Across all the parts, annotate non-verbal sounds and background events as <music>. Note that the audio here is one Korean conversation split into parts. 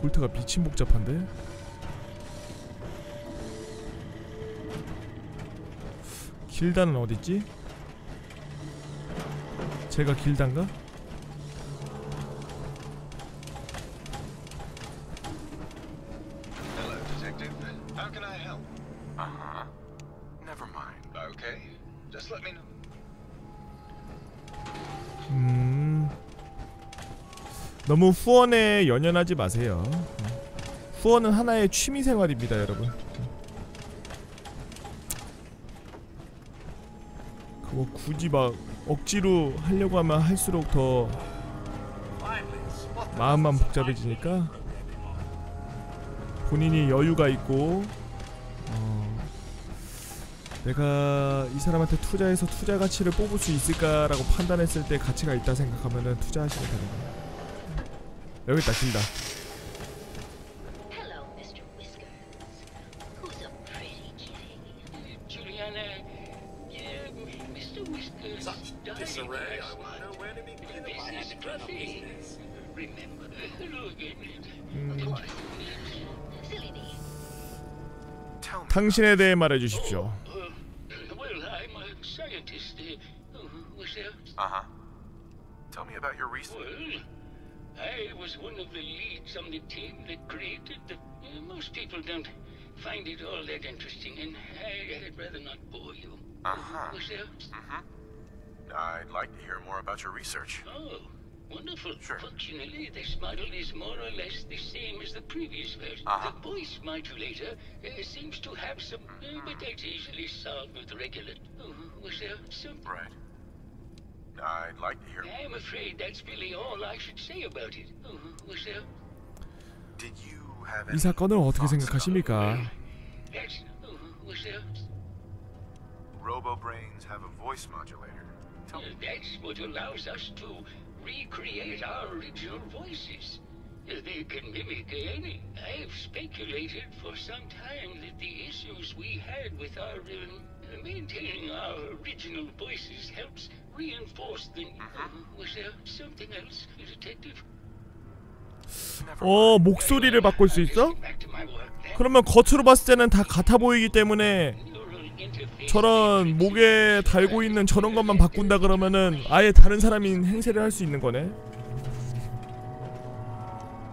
볼트가 미친 복잡한데? 길다는 어딨지? 제가 길단가? 너무 후원에 연연하지 마세요 후원은 하나의 취미생활입니다 여러분 그거 굳이 막 억지로 하려고 하면 할수록 더 마음만 복잡해지니까 본인이 여유가 있고 어, 내가 이 사람한테 투자해서 투자 가치를 뽑을 수 있을까라고 판단했을 때 가치가 있다 생각하면은 투자하시면 거예요. 여기. Tell me. 당신에 대해 말해 주십시오. research. Oh, wonderful. Sure. Functionally, this model is more or less the same as the previous version. Uh-huh. The voice modulator uh, seems to have some, uh, but that's easily solved with regular. Uh, was there some? Right. I'd like to hear. I'm afraid that's really all I should say about it. Uh, was there? Did you have 이 any 사건을 어떻게 thoughts 생각하십니까? That's. Uh, was there? about- Robo-brains have a voice modulator. Uh, me. that's what allows us to recreate our original voices. Uh, They can mimic any. I've speculated for some time that the issues we had with our um, uh, maintaining our original voices helps reinforce the. Uh, was there something else, detective? 어. 목소리를 바꿀 수 있어? Back to my work. then. 그러면 겉으로 봤을 때는 다 같아 보이기 때문에 저런 목에 달고 있는 저런 것만 바꾼다 그러면은 아예 다른 사람인 행세를 할 수 있는 거네.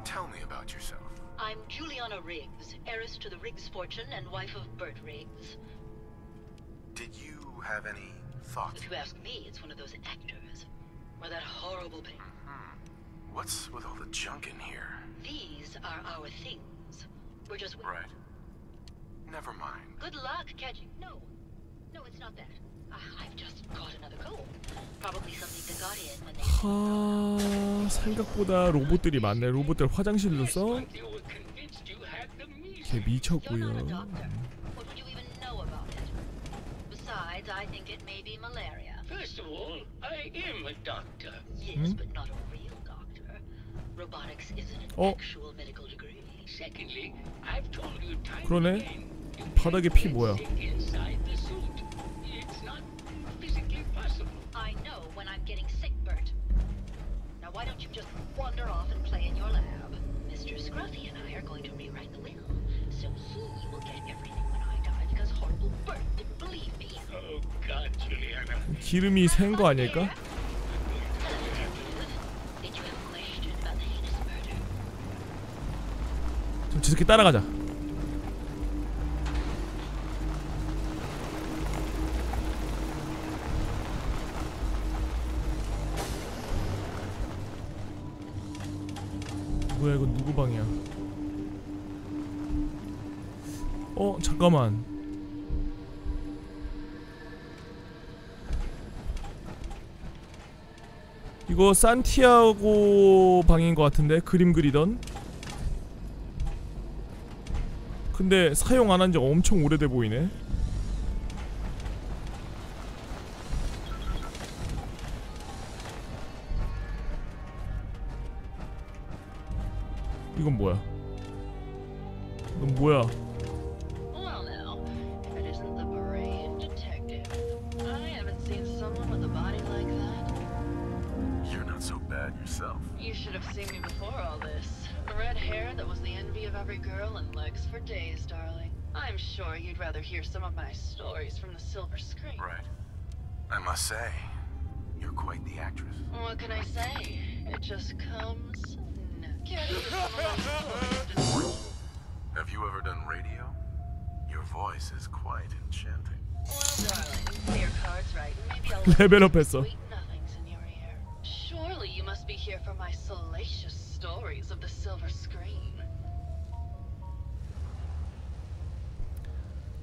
Tell me about yourself. I'm Juliana Riggs, heiress to the Riggs fortune and wife of Bert Riggs. Did you have any thoughts? If you ask me, it's one of those actors. Or that horrible thing. What's with all the junk in here? These are our things. We're just. Right. Never mind. Good luck catching. No. No, it's not that. Uh, I've just caught another cold. Probably something that got in when they. 하 생각보다 로봇들이 많네. 로봇들 화장실도 써. Like you were convinced you had the measles. 걔 미쳤고요. doctor. What would you even know about it? Besides, I think it may be malaria. First of all, I am a doctor. Yes, but not a real doctor. Robotics isn't an Oh. actual medical degree. Secondly, I've told you time 그러네. again, 바닥에 피 뭐야? know when I'm getting sick, Bert. Now, 잠깐만. 이거 산티아고 방인 것 같은데 그림 그리던. 근데 사용 안 한 지 엄청 오래돼 보이네. your ear. Surely you must be here for my salacious stories of the silver screen.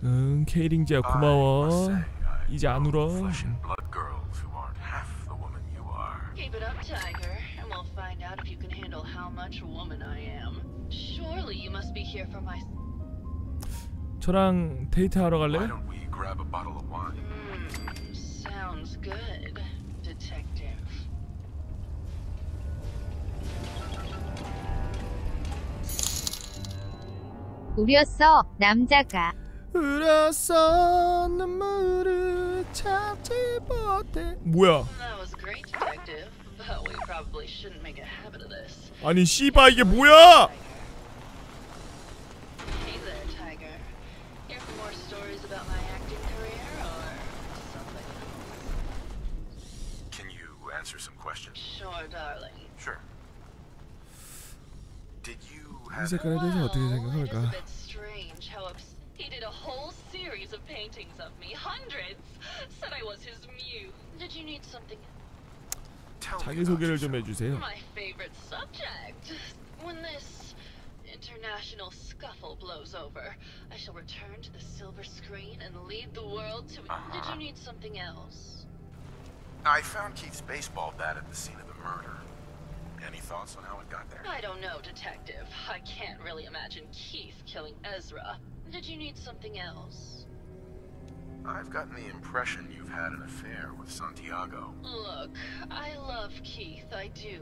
응 케이링지야 I must 고마워 say, I 이제 안 know 울어 Flesh and blood girls who aren't half the woman you are. Keep it up, Tiger, and we'll find out if you can handle how much woman I am. Surely you must be here for my. 저랑 데이트하러 Why 갈래? don't we grab a bottle of wine? Hmm, Sounds good, detective. 우렸어 남자가 울었어 눈물을 참지 못해 뭐야 That was great, detective, but we probably shouldn't make a habit of this. 아니 씨바 이게 뭐야 darling. Sure. Did you 이 have 색깔에 대해서 어떻게 Well, it is a 생각할까? bit strange how obs- he did a whole series of paintings of me, hundreds. Said I was his muse. Did you need something? tell me 자기 about 소개를 좀 yourself. 해주세요 My favorite subject. When this international scuffle blows over, I shall return to the silver screen and lead the world to. Did Uh-huh. you need something else? I found Keith's baseball bat at the scene of the murder. Any thoughts on how it got there? I don't know, detective. I can't really imagine Keith killing Ezra. Did you need something else? I've gotten the impression you've had an affair with Santiago. Look, I love Keith, I do.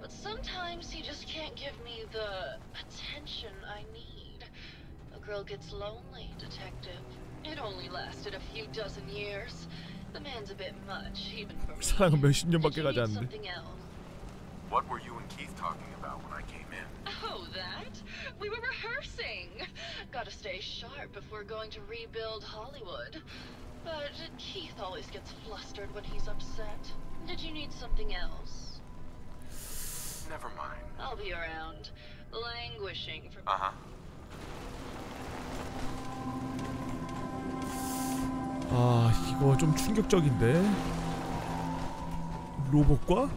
But sometimes he just can't give me the attention I need. A girl gets lonely, detective. It only lasted a few dozen years. The man's a bit much, even for me. 사랑은 몇십 Did 년밖에 you 가지 need 않는데 something else? What were you and Keith talking about when I came in? Oh, that? We were rehearsing. Gotta stay sharp if we're going to rebuild Hollywood. But Keith always gets flustered when he's upset. Did you need something else? Never mind. I'll be around, languishing for. Uh huh. 아 이거 좀 충격적인데 로봇과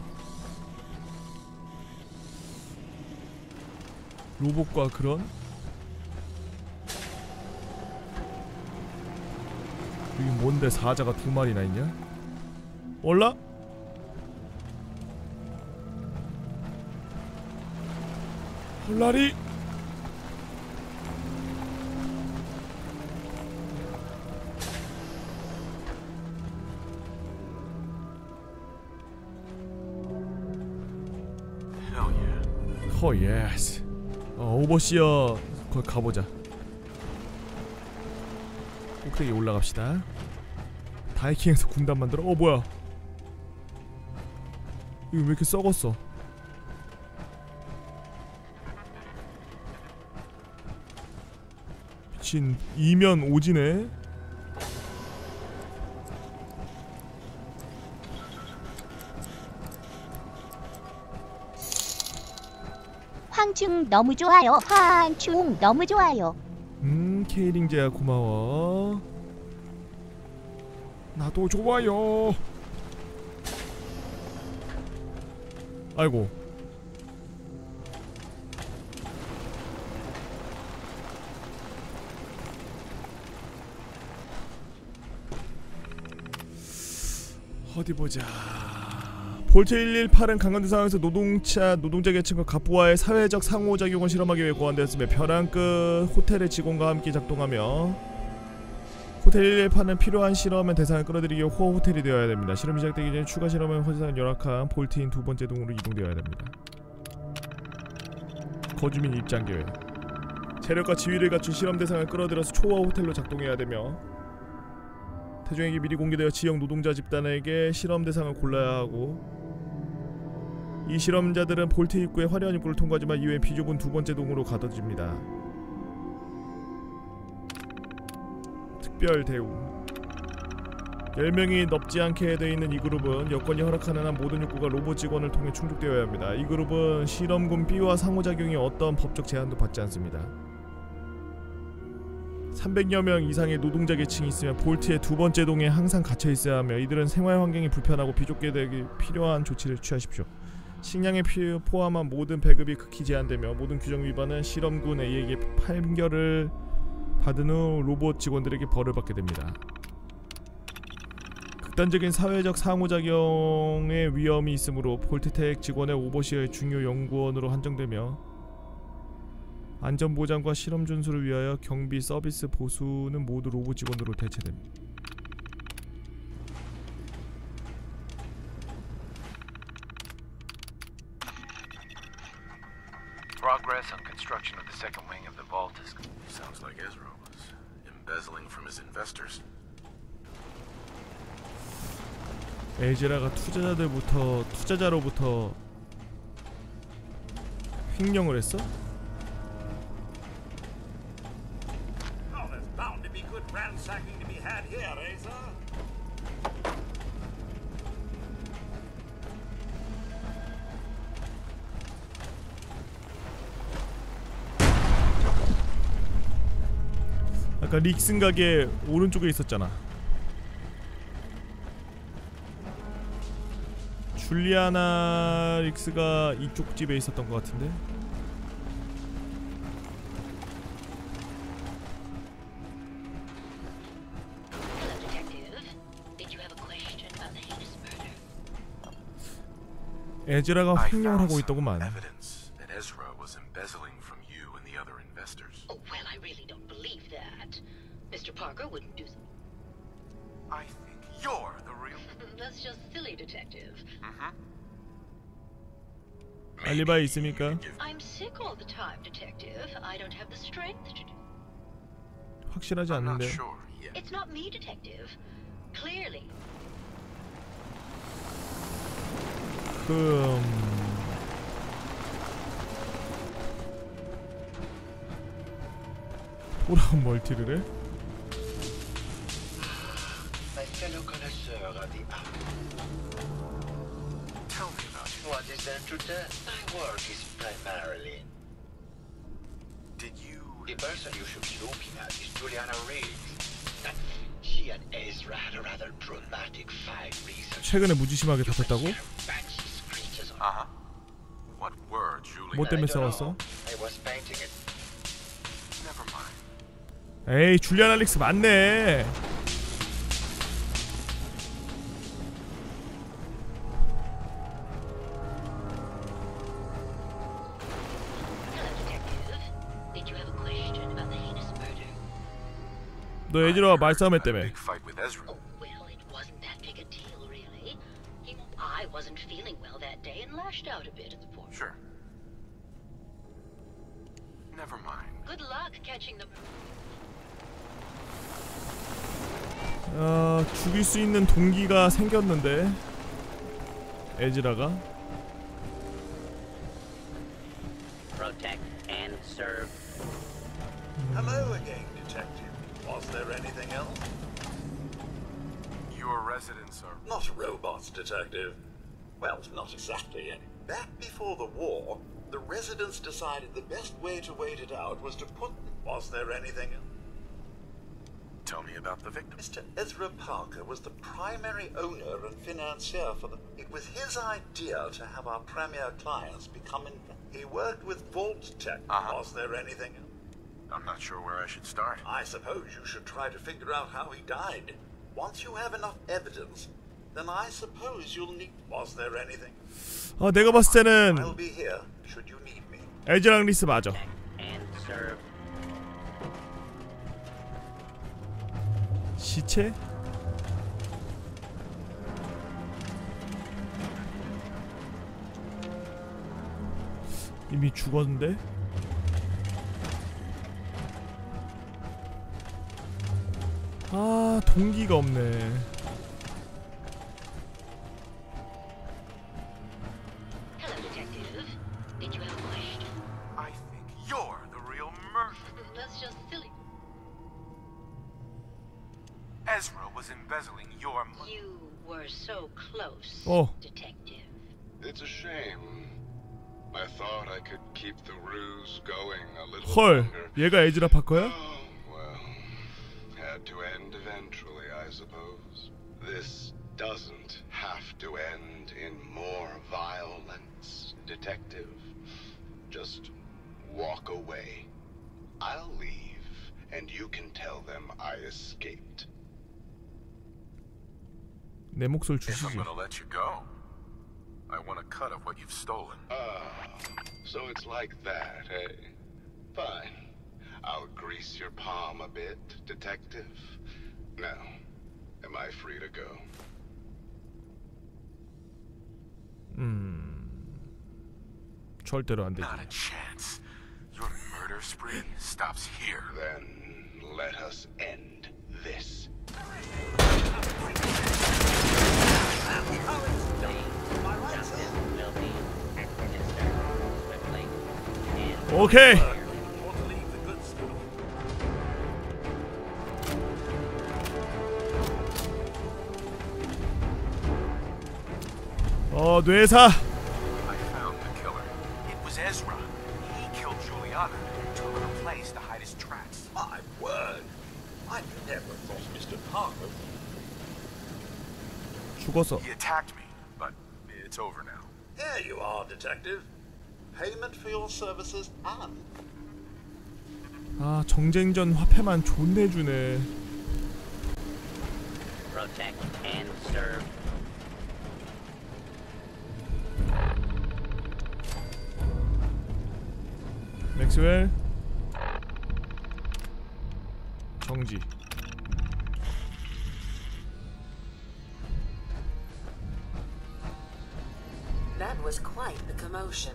로봇과 그런 여기 뭔데 사자가 두 마리나 있냐? 몰라? 홀라리 yeah. 허 예스 어, 오버시어 거기 가보자. 꼭대기 올라갑시다. 다이킹에서 군단 만들어. 어 뭐야? 이거 왜 이렇게 썩었어? 미친 이면 오지네 너무 좋아요. 황충 너무 좋아요. 음 케이링제야 고마워. 나도 좋아요. 아이고. 어디 보자 볼트 118은 강간된 상황에서 노동차 노동자 계층과 갑부와의 사회적 상호작용을 실험하기 위해 고안되었으며 벼랑 끝 호텔의 직원과 함께 작동하며 호텔 118은 필요한 실험의 대상을 끌어들이기 위해 호어 호텔이 되어야 됩니다. 실험이 시작되기 전에 추가 실험의 허지상은 열악한 볼트인 두 번째 동으로 이동되어야 됩니다. 거주민 입장 계획 체력과 지위를 갖춘 실험 대상을 끌어들여서 초호화 호텔로 작동해야 되며 대중에게 미리 공개되어 지역 노동자 집단에게 실험 대상을 골라야 하고 이 실험자들은 볼트 입구의 화려한 입구를 통과하지만 이후에 비좁은 두 번째 동으로 가둬집니다. 특별 대우 10명이 넘지 않게 되어 있는 이 그룹은 여건이 허락하는 한 모든 욕구가 로봇 직원을 통해 충족되어야 합니다. 이 그룹은 실험군 B와 상호작용이 어떤 법적 제한도 받지 않습니다. 300여 명 이상의 노동자 계층이 있으며 볼트의 두 번째 동에 항상 갇혀 있어야 하며 이들은 생활 환경이 불편하고 비좁게 되기 필요한 조치를 취하십시오. 식량에 포함한 모든 배급이 극히 제한되며 모든 규정 위반은 실험군 A에게 판결을 받은 후 로봇 직원들에게 벌을 받게 됩니다. 극단적인 사회적 상호작용의 위험이 있으므로 볼트텍 직원의 오버시어의 중요 연구원으로 한정되며 안전보장과 실험 준수를 위하여 경비 서비스 보수는 모두 로봇 직원으로 대체됩니다. Progress on construction of the second wing of the vault is. Sounds like Ezra was embezzling from his investors. 에즈라가 투자자들부터 투자자로부터 횡령을 했어? Oh, there's bound to be good ransacking to be had here, eh, sir? 아까 릭슨 가게 오른쪽에 있었잖아. 줄리아나 릭스가 이쪽 집에 있었던 것 같은데. 에즈라가 횡령을 하고 있더구만. 알리바이 있습니까? I'm sick all the time, Detective. I don't have the strength to do. 확실하지 않는데. sure yet. It's not me, Detective. Clearly. 그 음, 돌아온 멀티를 해? What is there to tell? My work is primarily. Did you? The person you should be looking at is Juliana Riggs. She and Ezra had a rather dramatic fight recently. 최근에 무지심하게 Uh huh. What were Julie? 뭐 때문에 싸웠어? I was painting it. Never mind. 에이 줄리아나 릭스 맞네. Good luck catching the. 어, 죽일 수 있는 동기가 생겼는데 에즈라가 Protect and serve. Hello residents are. Not robots, Detective. Well, not exactly any. Back before the war, the residents decided the best way to wait it out was to put. Was there anything? Tell me about the victim. Mr. Ezra Parker was the primary owner and financier for the. It was his idea to have our premier clients become. In, he worked with Vault Tech. Uh-huh. Was there anything? I'm not sure where I should start. I suppose you should try to figure out how he died. Once you have enough evidence, then I suppose you'll need. Was there anything? 어, 내가 봤을 때는 I'll be here should you need me. 에즈랑 리스 맞아. And serve. 시체? 이미 죽었는데? Your money. You were so close, Oh. Detective. It's a shame. I thought I could keep the ruse going a little 헐, longer. 얘가 에즈라 파커야? Oh, well, had to end eventually, I suppose. This doesn't have to end in more violence, detective. Just walk away. I'll leave, and you can tell them I escaped. 내 몫을 If I'm 주시지. gonna let you go, I want a cut of what you've stolen. Ah, so it's like that, eh? Fine. I'll grease your palm a bit, detective. Now, am I free to go? 음. 절대로 안 되지. Not a chance. Your murder spree stops here. Then let us end this. will Thought Mr. Parker. 죽었어. He attacked me, but it's over now. There you are, detective. Payment for your services and 아 정쟁전 화폐만 존내 주네. protect and serve. 맥스웰. 정지. That was quite the commotion.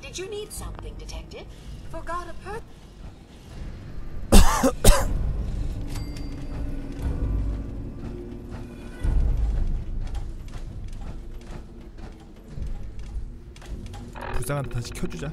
Did you need something, Detective? Forgot a per- 불쌍한데 다시 켜주자.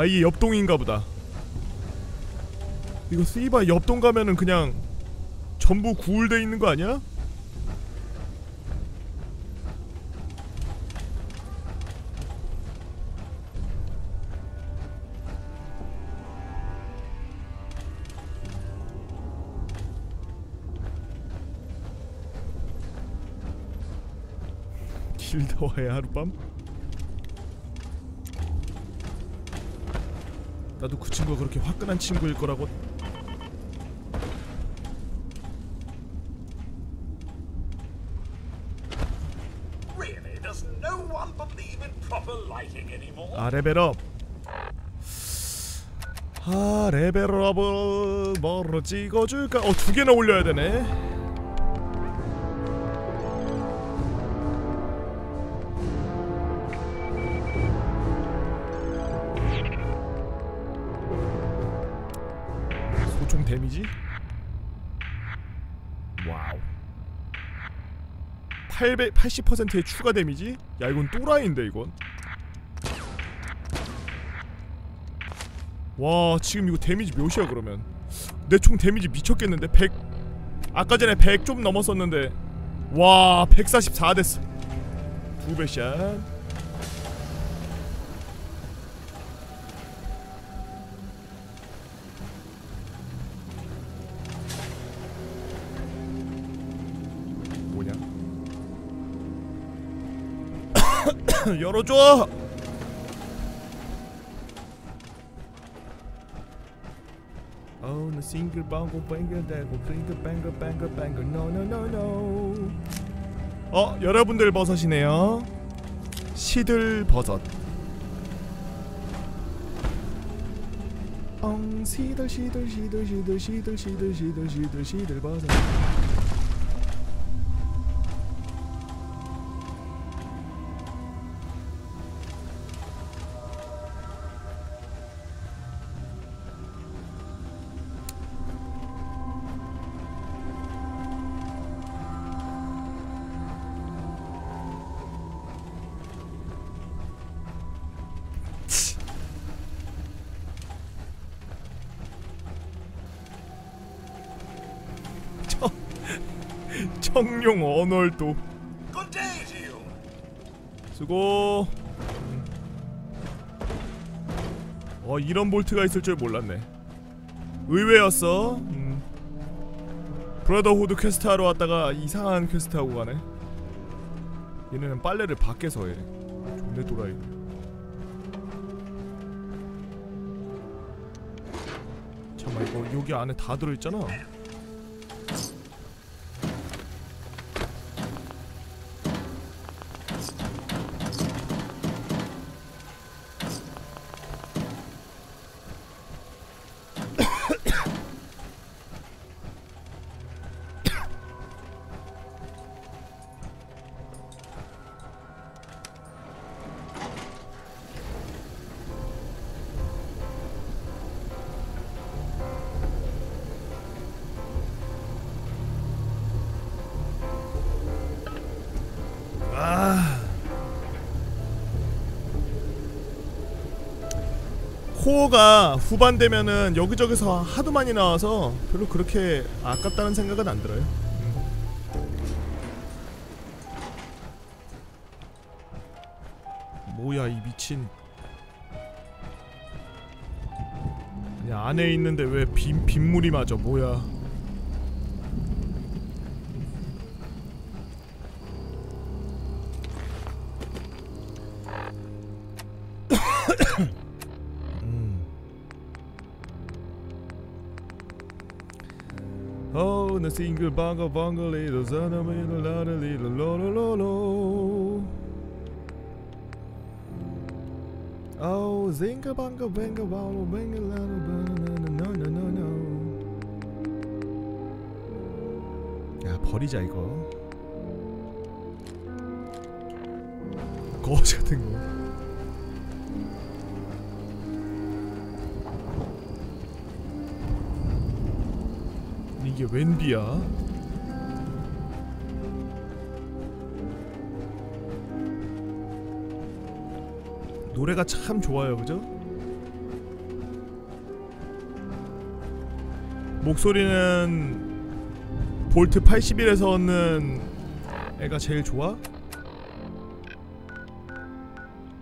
아 이게 옆동인가 보다. 이거 쓰이바 옆동 가면은 그냥 전부 구울돼 있는 거 아니야? 길더와의 하룻밤? 나도 그 친구가 그렇게 화끈한 친구일 거라고? 아 레벨업 아 레벨업을 뭐로 찍어줄까 어 두 개나 올려야 되네 800 80%의 추가 데미지? 야 이건 또라이인데 이건. 와 지금 이거 데미지 몇이야 그러면? 내 총 데미지 미쳤겠는데? 100 아까 전에 100 좀 넘었었는데. 와144 됐어. 두배 샷 열어줘 어느 싱글 방고 뱅글 대고 뱅글 뱅글 뱅글 뱅글 노노노노 어 여러분들 버섯이네요 시들 버섯 엉 시들 시들 시들 시들 시들 시들 시들 시들 시들 버섯 청룡 언월도. 수고 어 이런 Vault가 있을 줄 몰랐네 의외였어 음. Brotherhood quest 하러 왔다가 이상한 퀘스트 하고 가네 얘네는 빨래를 밖에서 해 존내 또라이 잠깐만 이거 여기 안에 다 들어있잖아 아. 코어가 후반 되면은 여기저기서 하도 많이 나와서 별로 그렇게 아깝다는 생각은 안 들어요. 음. 뭐야 이 미친. 아니 안에 있는데 왜 빈, 빗물이 맞아 뭐야. Oh, the single bongo bongo little son of a little little lo lo lo lo. Oh, zinga bongo bango bongo bango la no no no no. 야 버리자 이거. 거지 같은 거. 이게 웬 비야? 노래가 참 좋아요, 그죠? 목소리는 볼트 81에서 얻는 애가 제일 좋아?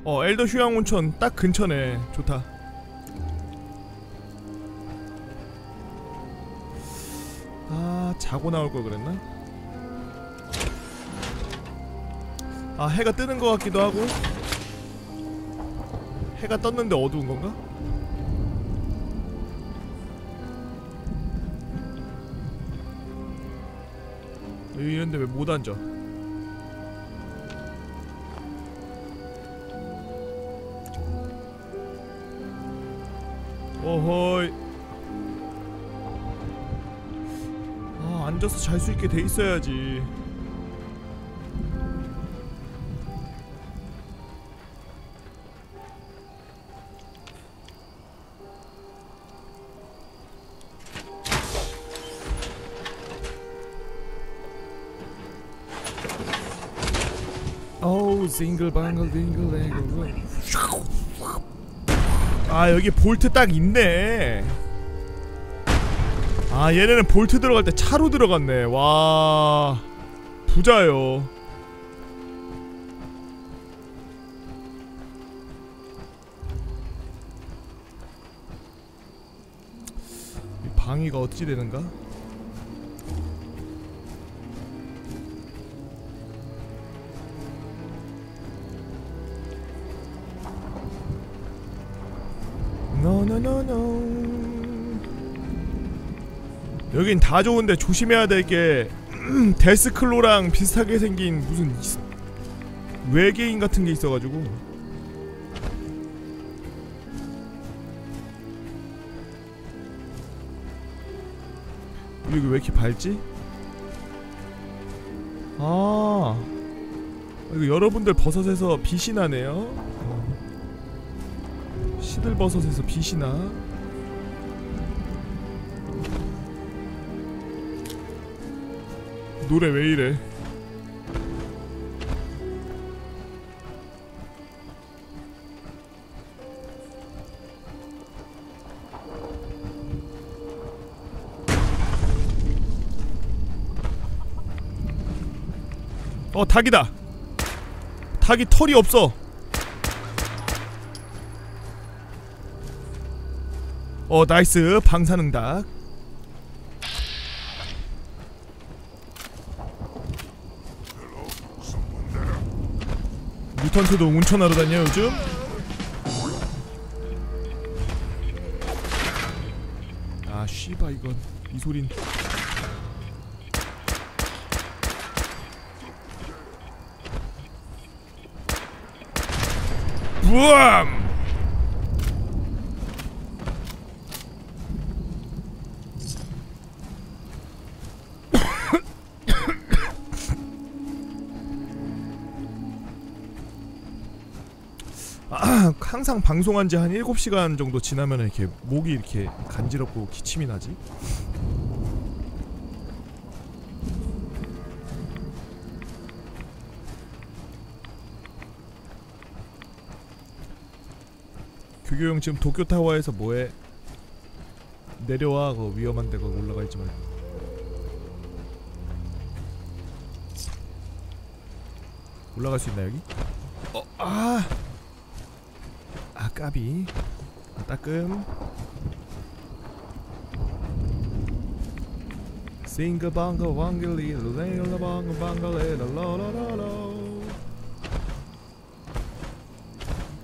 어, 엘더 휴양 온천 딱 근처네. 좋다. 자고 나올 걸 그랬나? 아 해가 뜨는 것 같기도 하고 해가 떴는데 어두운 건가? 이런데 왜 못 앉아? 오호 앉아서 잘 수 있게 돼 있어야지. 어우 싱글방글 빙글뱅글. 아 여기 볼트 딱 있네 아 얘네는 볼트 들어갈 때 차로 들어갔네. 와 부자요. 이 방위가 어찌 되는가? No no no no 여긴 다 좋은데 조심해야 될게 데스클로랑 비슷하게 생긴 무슨 이- 외계인 같은 게 있어가지고 여기 왜 이렇게 밝지? 아 이거 여러분들 버섯에서 빛이 나네요 어. 시들버섯에서 빛이 나 노래 왜 이래? 어 닭이다. 닭이 털이 없어. 어 나이스 방사능 닭. 뮤턴트도 운천하러 다녀 요즘? 아 씨바 이건. 이 소린. 부 항상 방송한 지 한 7시간 정도 지나면 이렇게 목이 이렇게 간지럽고 기침이 나지? 규교형 지금 도쿄타워에서 뭐해? 내려와 그 위험한 데가 올라가 있지 말고 올라갈 수 있나 여기? 어, 아! 아 까비. 아, 따끔. 싱글벙글 왕글리 레일러벙글 방글레 랄라라라라.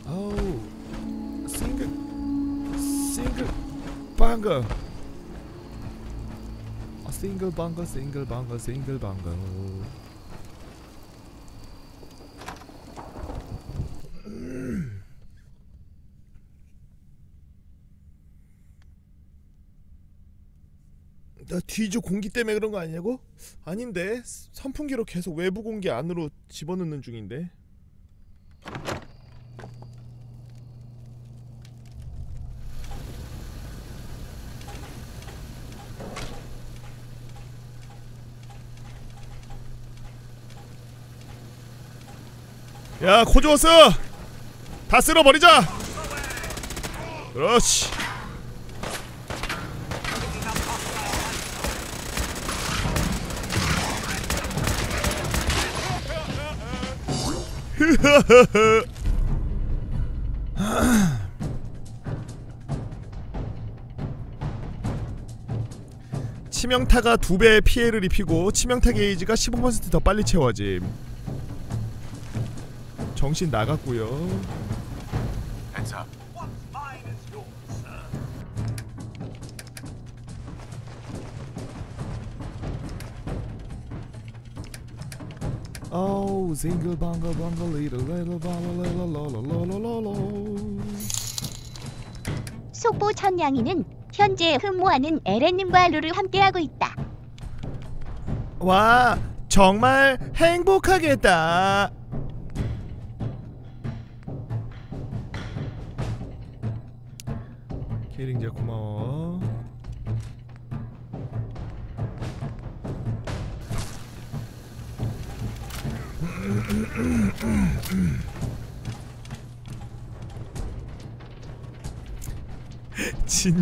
아우 싱글 싱글 방글. 아 싱글 방글 싱글 방글 싱글 방글 나 뒤져 공기 때문에 그런 거 아니냐고? 아닌데. 선풍기로 계속 외부 공기 안으로 집어넣는 중인데. 야 코조스! 다 쓸어버리자! 그렇지 <laughs> 치명타가 두 배의 피해를 입히고 치명타 게이지가 15%더 빨리 채워짐. 정신 나갔고요. Heads up. oh, zingle bongo bongo, little little bongo, little lolo lolo lolo. 속보 천냥이는 현재 흠모하는 에렌님과 루를 함께하고 있다. 와, 정말 행복하겠다.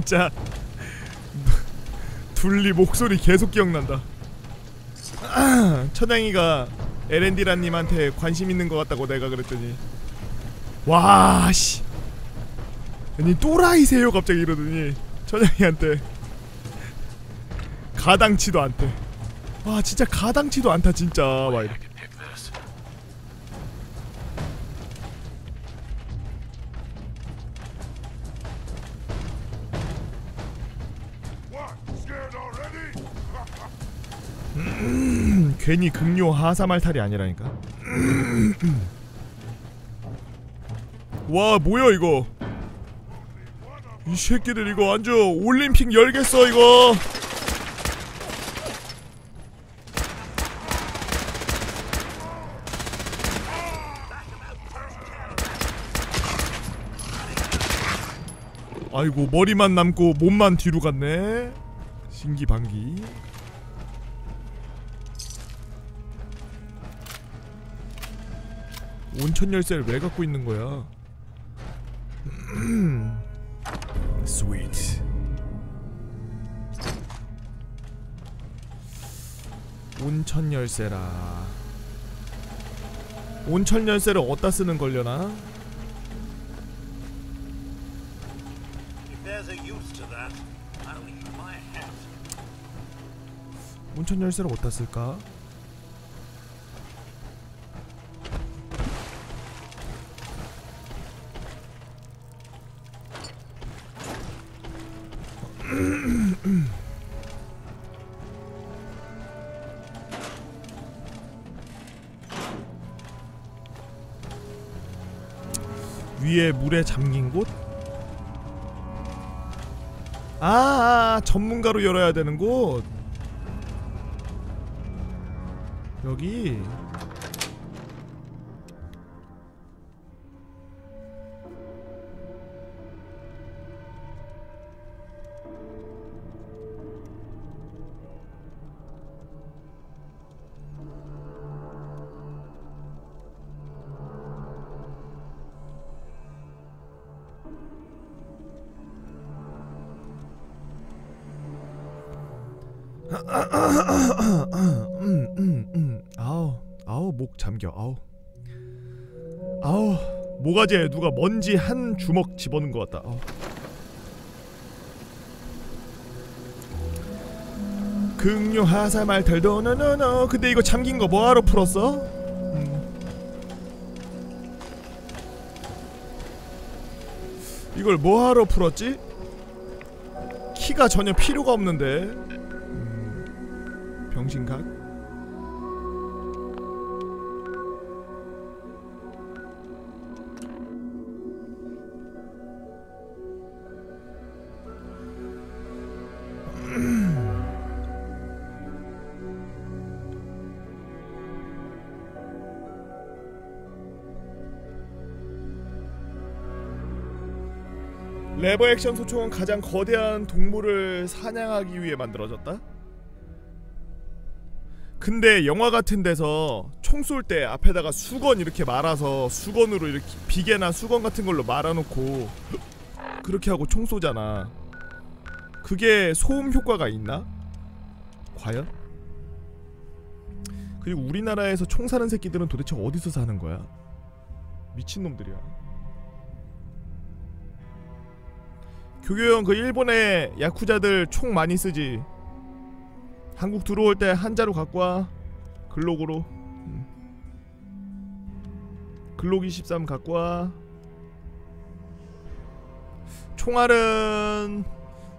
진짜 둘리 목소리 계속 기억난다. <clears throat> 천양이가 LND라님한테 관심 있는 것 같다고 내가 그랬더니 와씨. 아니 또라이세요? 갑자기 이러더니 천양이한테. 가당치도 않대. 와 진짜 가당치도 않다 진짜. 막 Pick 괜히 극료 하사 말탈이 아니라니까. 와 뭐야 이거? 이 새끼들 이거 완전 올림픽 열겠어 이거. 아이고 머리만 남고 몸만 뒤로 갔네. 신기방기. 온천 열쇠를 왜 갖고 있는 거야? 스위트. 온천 열쇠라. 온천 열쇠를 어디다 쓰는 걸려나? 온천 열쇠를 어디다 쓸까? 위에 물에 잠긴 곳? 아, 아 전문가로 열어야 되는 곳 여기 음, 음, 음. 아우 아우 목 잠겨 아우 아우 모가지에 누가 먼지 한 주먹 집어넣은 것 같다 아우. 극류 하사말 털도 너너너 근데 이거 잠긴 거 뭐하러 풀었어? 음. 이걸 뭐하러 풀었지? 키가 전혀 필요가 없는데 음. 병신각? 레버 액션 소총은 가장 거대한 동물을 사냥하기 위해 만들어졌다? 근데 영화 같은 데서 총 쏠 때 앞에다가 수건 이렇게 말아서 수건으로 이렇게 비계나 수건 같은 걸로 말아놓고 그렇게 하고 총 쏘잖아. 그게 소음 효과가 있나? 과연? 그리고 우리나라에서 총 사는 새끼들은 도대체 어디서 사는 거야? 미친놈들이야. 교교형 그 일본의 야쿠자들 총 많이 쓰지. 한국 들어올 때 한자로 갖고 와. 글록으로. 음. 글록 23 갖고 와. 총알은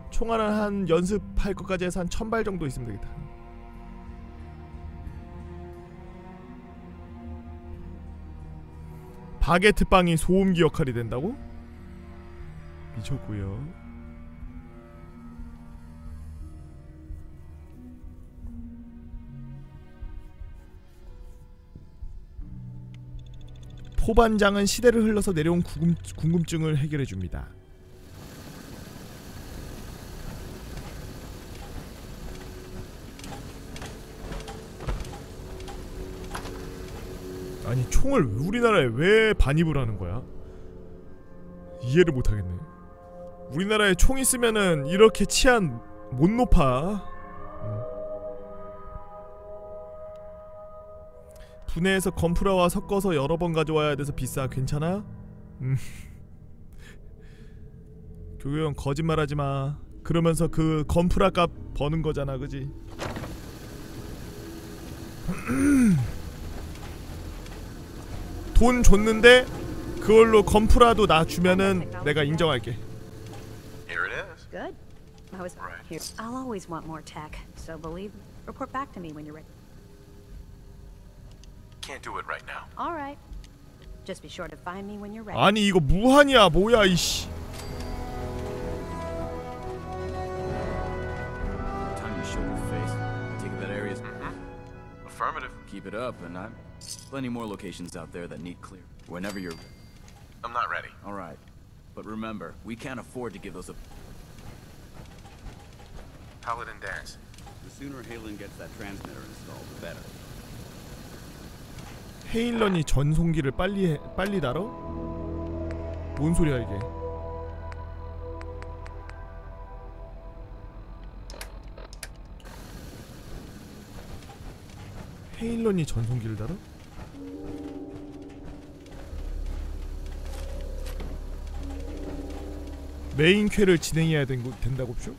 총알은 한 연습할 것까지 해서 한 천발 정도 있으면 되겠다. 바게트 빵이 소음기 역할이 된다고? 미쳤고요. 포반장은 시대를 흘러서 내려온 궁금, 궁금증을 해결해 줍니다. 아니 총을 우리나라에 왜 반입을 하는 거야? 이해를 못 하겠네. 우리나라에 총 있으면은 이렇게 치안 못 높아. 분해해서 건프라와 섞어서 여러 번 가져와야 돼서 비싸. 괜찮아? 음. 교교형 거짓말하지 마. 그러면서 그 건프라 값 버는 거잖아, 그지? 돈 줬는데 그걸로 건프라도 나 주면은 내가 인정할게. Here it is. Good. I was here. I'll always want more tech, so believe. Report back to me when you're ready. Can't do it right now. All right. Just be sure to find me when you're ready. 아니 이거 무한이야 뭐야 이씨 Time you show your face. I take it that area's. Affirmative. Keep it up, and I'm plenty more locations out there that need clear. Whenever you're. I'm not ready. All right, but remember, we can't afford to give those up. Paladin Dance. The sooner Halen gets that transmitter installed, the better. 헤일런이 전송기를 빨리 해, 빨리 달어? 뭔 소리야 이게 헤일런이 전송기를 달아? 메인 퀘를 진행해야 된다고 쇼?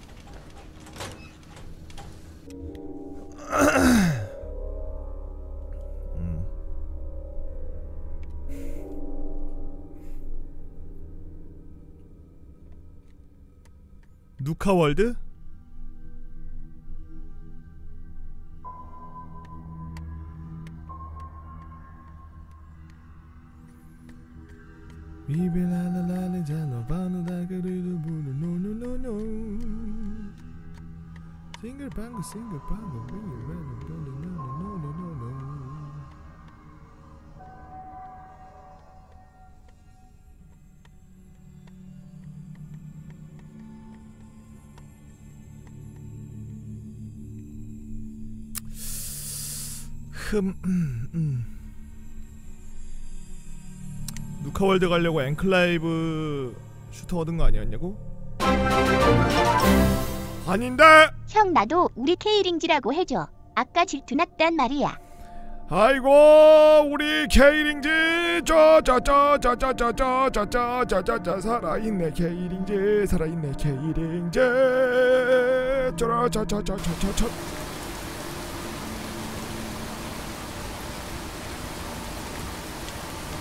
Kawal'dı? 흠 음, 음. 누카월드 가려고 앵클라이브 슈터 얻은 거 아니었냐고? 아닌데! 형 나도 우리 케이링지라고 해줘. 아까 질투났단 말이야. 아이고 우리 케이링지 저저저저저저저저저저저 살아있네 케이링지 살아있네 케이링지 저저저저저저저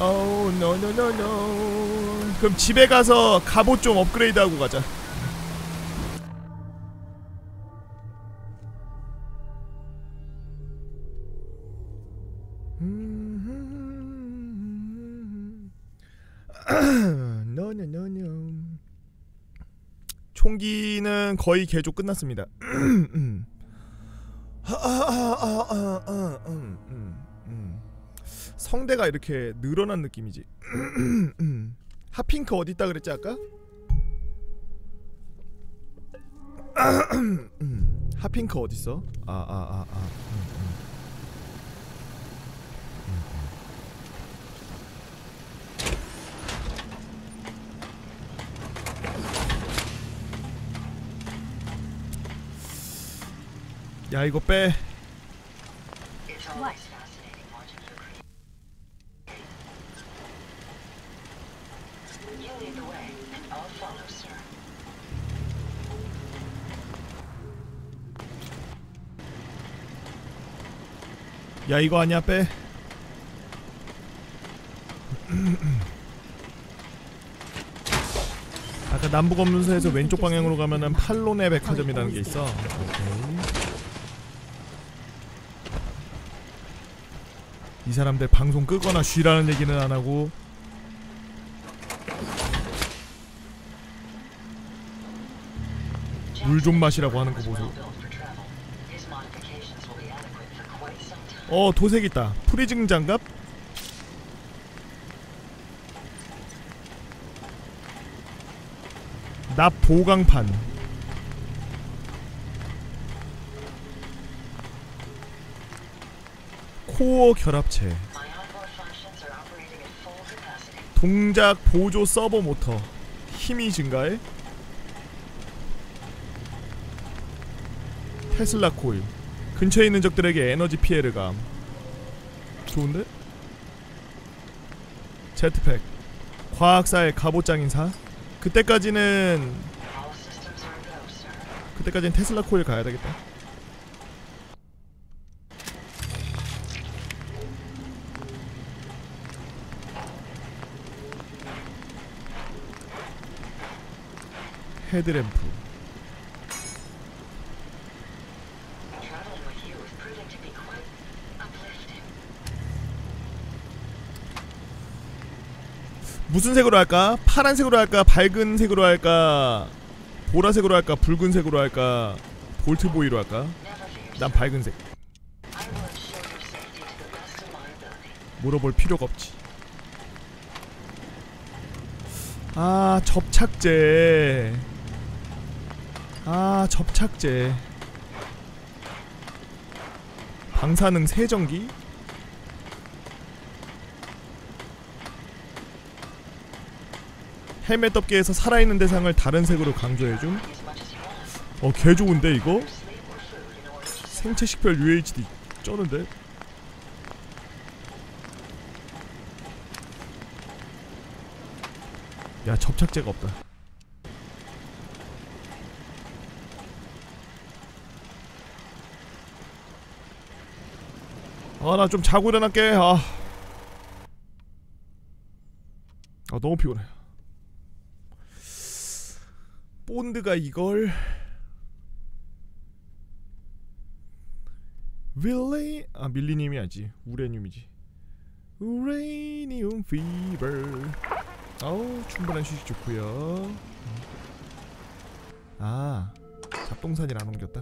어우 노노노노 그럼 집에 가서 갑옷 좀 업그레이드하고 가자. <clears throat> 총기는 거의 개조 끝났습니다 <clears throat> 성대가 이렇게 늘어난 느낌이지 <clears throat> 핫핑크 어디 있다 그랬지 아까? <clears throat> 핫핑크 어디 있어? 아 아 아 아. 야 이거 빼. 야 이거 아니야 빼. 아까 남북 검문소에서 왼쪽 방향으로 가면은 팔론의 백화점이라는 게 있어. 오케이. 이 사람들 방송 끄거나 쉬라는 얘기는 안 하고 물 좀 마시라고 하는 거 보소. His modifications will be adequate for quite some time. 어 도색 있다. 프리징 장갑. 납 보강판. 코어 결합체. 동작 보조 서보 모터. 힘이 증가해. 테슬라 코일. 근처에 있는 적들에게 에너지 피해를 가함. 좋은데? jetpack. 과학사의 갑옷장 인 사. 그때까지는. 그때까지는 테슬라 코일 가야 되겠다. 헤드램프. Traveling with you is proving to be quite uplifting. 무슨 색으로 할까? 파란색으로 할까? 밝은 색으로 할까? 보라색으로 할까? 붉은색으로 할까? 볼트보이로 할까? 난 밝은색 물어볼 필요가 없지 아 접착제 아 접착제 방사능 세정기 헬멧 덮개에서 살아있는 대상을 다른 색으로 강조해줌 어 개좋은데 이거? 생체 식별 UHD 쩌는데? 야 접착제가 없다 아 나 좀 자고 일어날게 아. 아 너무 피곤해 본드가 이걸 윌레 아 밀리님이 아지. 우레늄이지. 우레니움 피버 아우 충분한 휴식 좋고요. 아 잡동사니를 안 옮겼다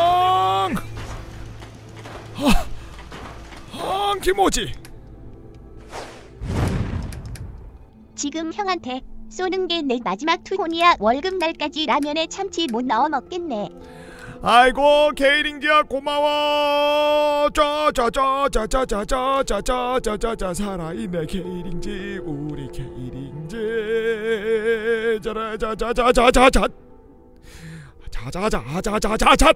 김오지! 지금 형한테 쏘는 게 내 마지막 투혼이야. 월급 날까지 라면에 참치 못 넣어 먹겠네. 아이고 게이링지야 고마워 짜자자자자자자자자자자자 살아있네 게이링지 우리 게이링지 자라자자자자자자 자자자자자자자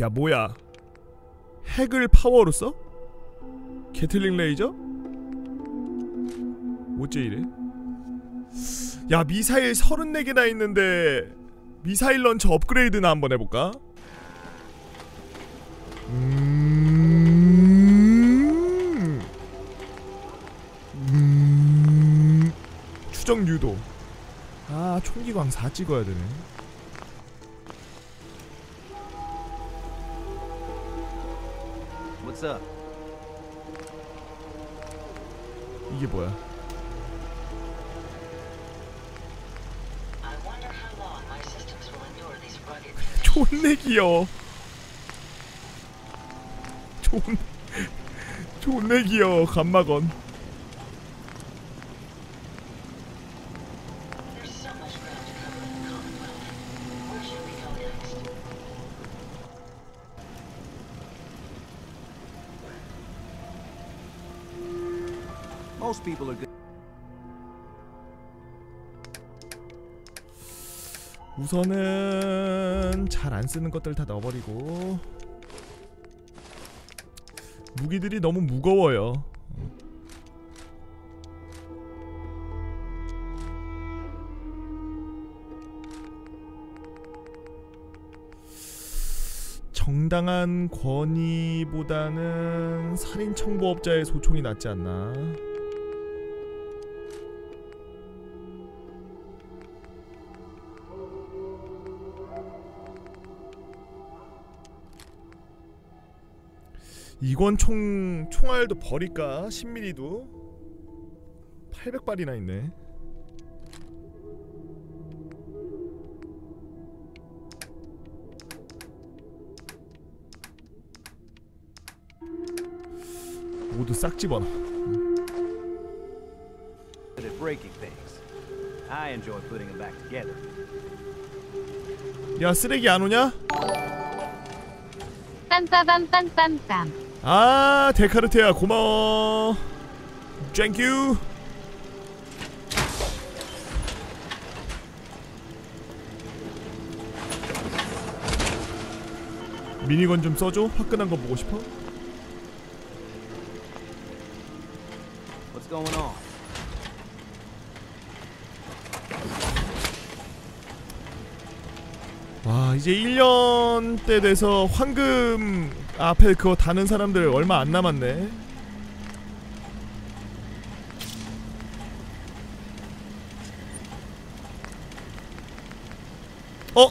야 뭐야 핵을 파워로 써? 게틀링 레이저? 어째 이래? 야 미사일 34개나 있는데 미사일 런처 업그레이드나 한번 해볼까? 음... 음... 추적 유도 아 총기광 4 찍어야 되네 Up? 이게 뭐야? 존내 귀여워. 존 <laughs> 존내 귀여워 감마건 people are good. 우선은 잘 안 쓰는 것들 다 넣어버리고 무기들이 너무 무거워요. 정당한 권위보다는 살인 청부업자의 소총이 낫지 않나? 이건 총 총알도 버릴까? 10mm도 800발이나 있네. 모두 싹 집어넣어. 야 쓰레기 안 오냐? 빰빠밤빰빰빰. 아 데카르테야 고마워. 땡큐. 미니건 좀 써줘? 화끈한 거 보고 싶어? What's going on? 와 이제 1년 때 돼서 황금 앞에 그거 다는 사람들 얼마 안 남았네 어?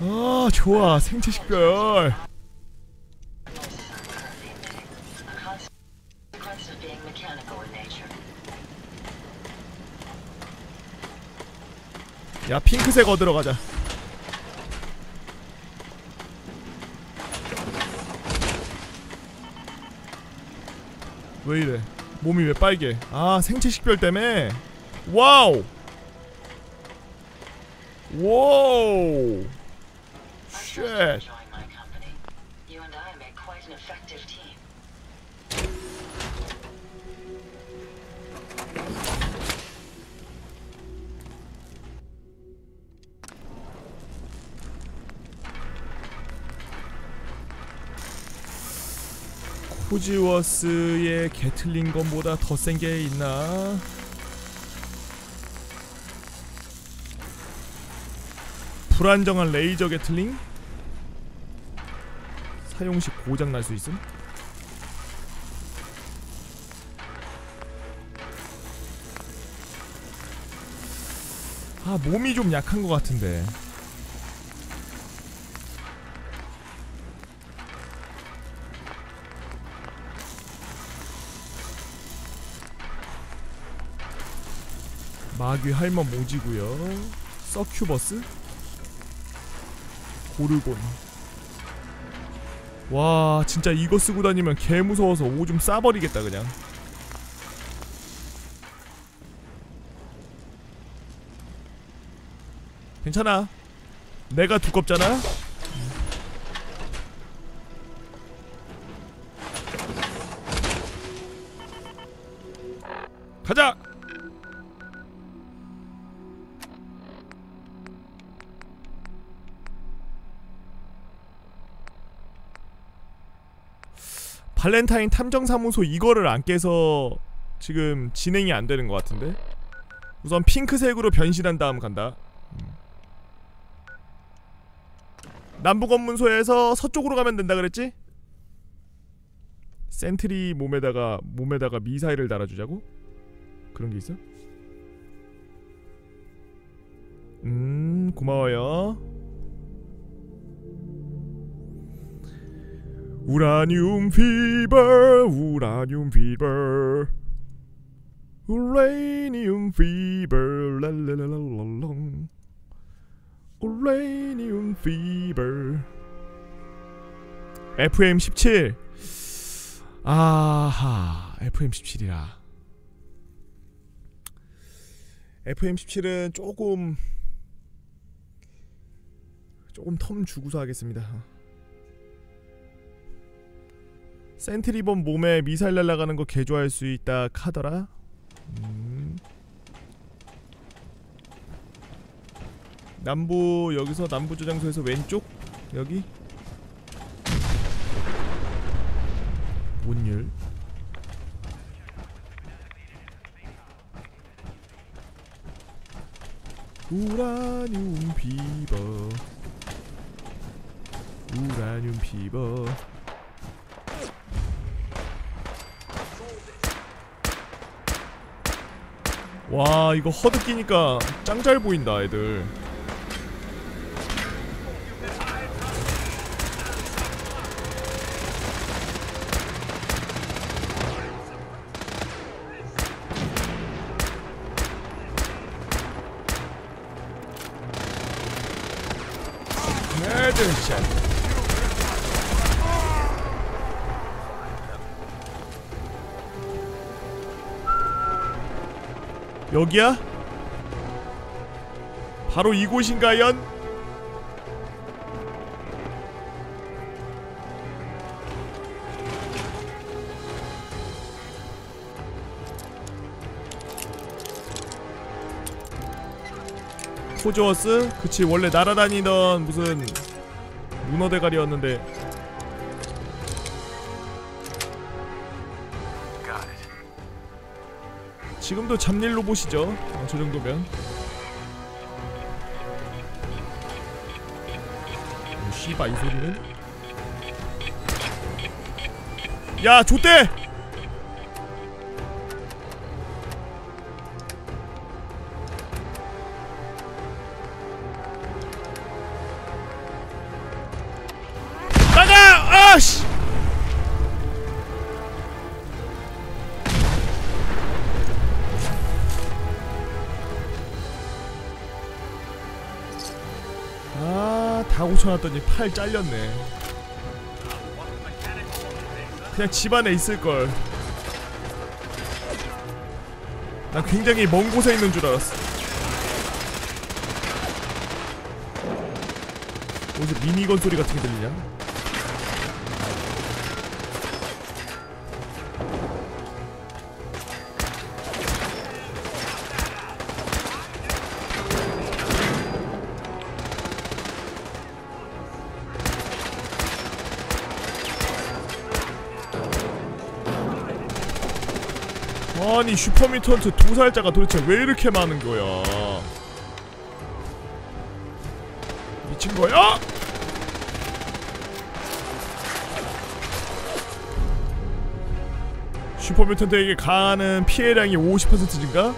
아 좋아 생체 식별. 야 핑크색 얻으러 가자 왜 이래? 몸이 왜 빨개? 아 생체 식별 때문에? 와우! 와우! 쉣 코지워스의 게틀링 건보다 더 센 게 있나? 불안정한 레이저 게틀링? 사용 시 고장 날 수 있음? 아 몸이 좀 약한 것 같은데 마귀 할멈 오지고요. 서큐버스? 고르곤. 와 진짜 이거 쓰고 다니면 개 무서워서 오줌 싸버리겠다 그냥. 괜찮아. 내가 두껍잖아? 가자 발렌타인 탐정사무소 이거를 안 깨서 지금 진행이 안 되는 것 같은데 우선 핑크색으로 변신한 다음 간다 음. 남부검문소에서 서쪽으로 가면 된다 그랬지? Sentry 몸에다가 몸에다가 미사일을 달아주자고? 그런 게 있어? 음 고마워요 우라늄 fever 우라늄 fever uranium fever 랄랄랄랄랄롱 uranium fever FM17 아하 FM17이라 FM17은 조금 조금 텀 주고서 하겠습니다 센트리범 몸에 미사일 날아가는 거 개조할 수 있다 카더라? 음. 남부 여기서 남부 저장소에서 왼쪽? 여기? 문율? 우라늄 피버. 우라늄 피버 와 이거 허드 끼니까 짱 잘 보인다 애들 여기야? 바로 이곳인가연? 호저워스? 그치 원래 날아다니던 무슨 문어 대가리였는데 지금도 잡일 로봇이죠. 어, 저 정도면. 어, 씨바 이 소리는. 야 좆대 고쳐놨더니 팔 잘렸네. 그냥 집안에 있을걸. 난 굉장히 먼 곳에 있는 줄 알았어. 어디서 미니건 소리 같은 게 들리냐? 슈퍼미턴트 두 살짜가 도대체 왜 이렇게 많은 거야? 미친 거야? 슈퍼뮤턴트에게 가하는 피해량이 50% 증가?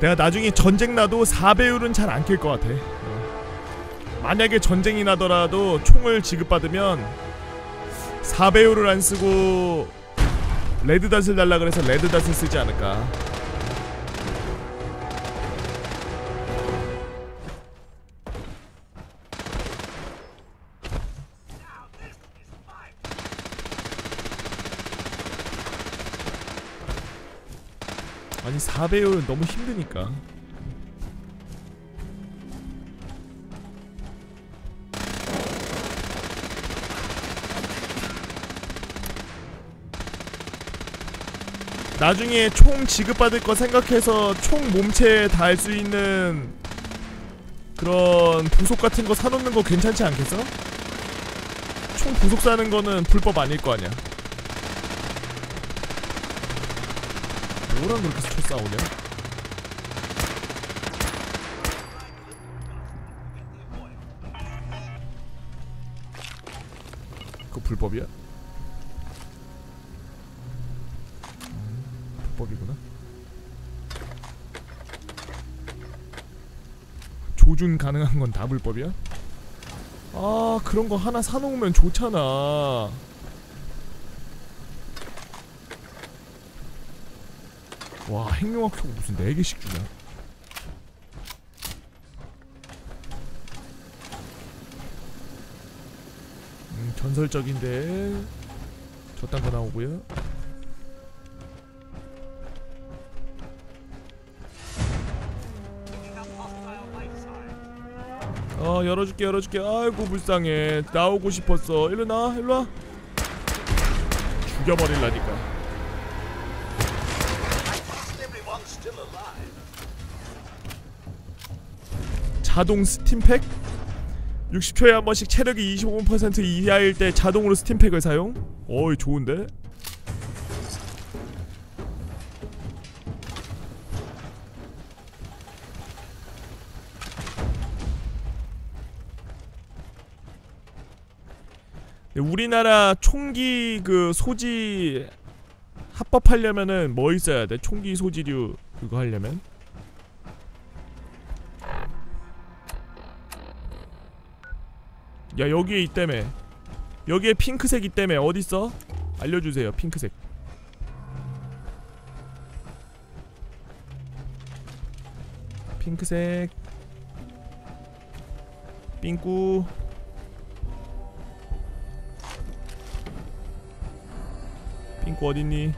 내가 나중에 전쟁 나도 4배율은 잘안낄것 같아 어. 만약에 전쟁이 나더라도 총을 지급받으면 4배율을 안 쓰고 레드닷을 달라 그래서 레드닷을 쓰지 않을까 4배율은 너무 힘드니까 나중에 총 지급받을 거 생각해서 총 몸체에 달 수 있는 그런 부속 같은 거 사놓는 거 괜찮지 않겠어? 총 부속 사는 거는 불법 아닐 거 아니야 뭐랑 그렇게 쳐 싸우냐? 그거 불법이야? 음, 불법이구나. 조준 가능한 건 다 불법이야? 아 그런 거 하나 사놓으면 좋잖아. 와 핵융합 큐브 무슨 4개씩 주냐? 음 전설적인데 저딴 거 나오고요. 어 열어줄게 열어줄게. 아이고 불쌍해. 나오고 싶었어. 일로 나와 일로 와. 죽여버릴라니까 자동 스팀팩 60초에 한 번씩 체력이 25% 이하일 때 자동으로 스팀팩을 사용? 어이 좋은데? 네, 우리나라 총기 그 소지 합법하려면은 뭐 있어야 돼? 총기 소지류 그거 하려면? 야 여기에 있다며 여기에 핑크색 있다며 어딨어? 알려주세요 핑크색 핑크색 삥꾸 삥꾸 어딨니?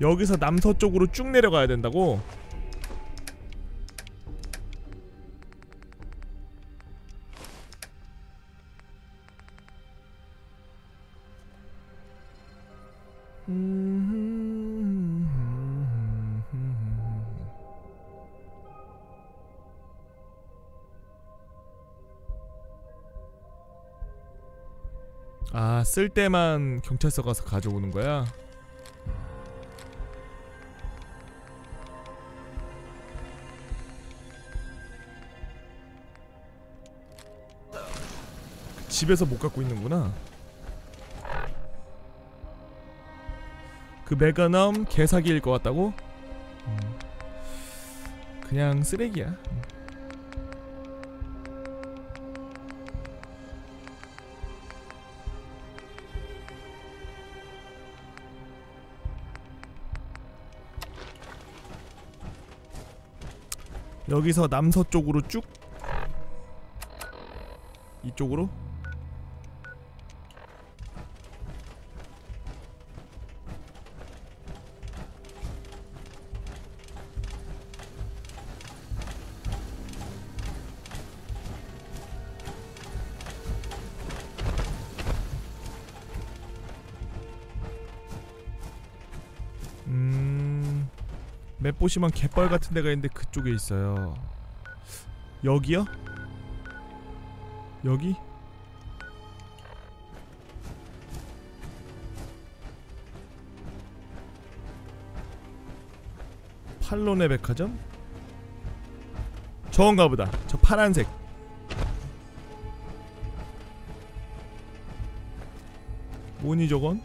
여기서 남서쪽으로 쭉 내려가야 된다고? 쓸 때만 경찰서 가서 가져오는 거야? 집에서 못 갖고 있는구나. 그 메가넘 개사기일 것 같다고? 음. 그냥 쓰레기야. 여기서 남서쪽으로 쭉. 이쪽으로 맵 보시면 갯벌 같은 데가 있는데 그쪽에 있어요 여기요? 여기? 팔론의 백화점? 저건가 보다 저 파란색 뭐니 저건?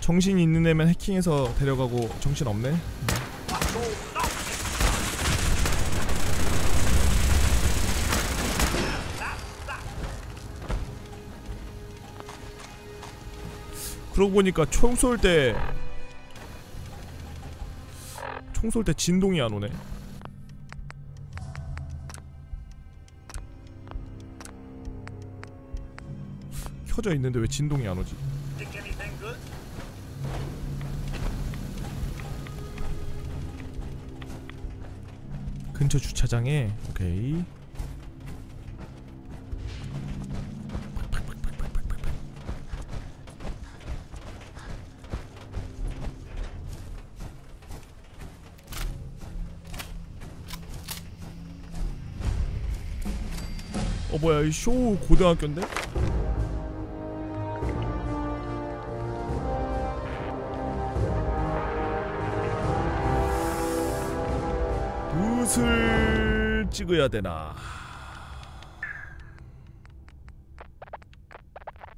정신 있는 애만 해킹해서 데려가고 정신 없네 그러고 보니까 총 쏠 때 총 쏠 때 진동이 안 오네. 켜져 있는데 왜 진동이 안 오지? 근처 주차장에 오케이. 어 뭐야 이 쇼 고등학교인데? 무엇을 찍어야 되나?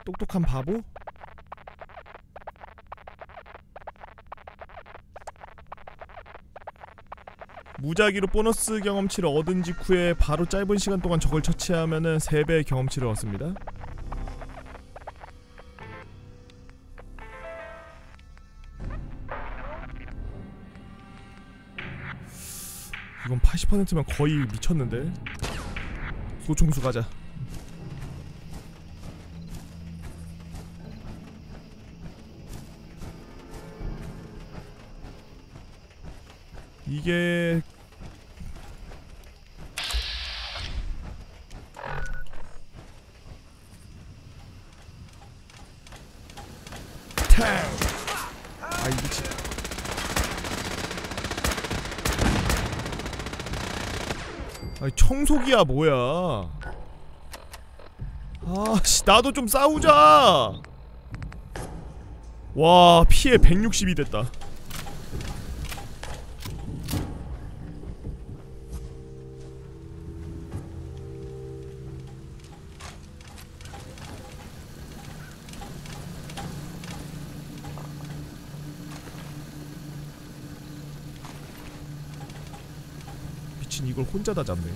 똑똑한 바보? 무작위로 보너스 경험치를 얻은 직후에 바로 짧은 시간 동안 적을 처치하면은 3배의 경험치를 얻습니다. 이건 80%면 거의 미쳤는데. 소총수 가자. 이게 탕! 아이 미친 아이 청소기야 뭐야? 아씨 나도 좀 싸우자. 와 피해 160이 됐다. 이걸 혼자 다 잡네